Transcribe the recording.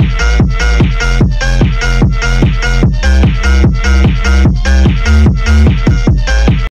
Yeah.